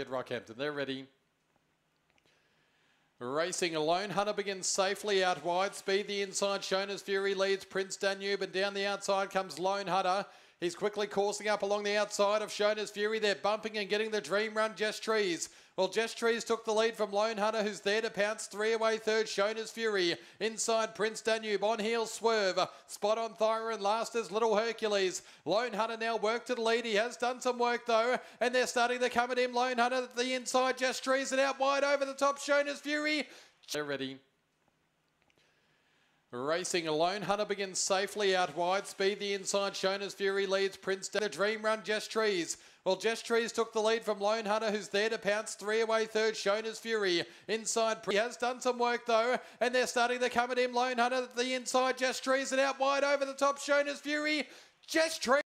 at Rockhampton. They're ready. Racing alone, Hunter begins safely out wide. Speed the inside, Shona's Fury leads Prince Danube, and down the outside comes Lone Hunter. He's quickly coursing up along the outside of Shona's Fury. They're bumping and getting the dream run, Jess Trees. Well, Jess Trees took the lead from Lone Hunter, who's there to pounce. Three away third, Shona's Fury. Inside Prince Danube, on heel swerve. Spot on Thyra and last is Little Hercules. Lone Hunter now worked to the lead. He has done some work though, and they're starting to come at him. Lone Hunter at the inside, Jess Trees and out wide over the top, Shona's Fury. They're ready. Racing alone, Hunter begins safely out wide. Speed the inside, Shona's Fury leads Prince. The dream run, Jess Trees. Well, Jess Trees took the lead from Lone Hunter, who's there to pounce. Three away third, Shona's Fury. Inside, he has done some work though, and they're starting to come at him. Lone Hunter the inside, Jess Trees, and out wide over the top, Shona's Fury. Jess Trees.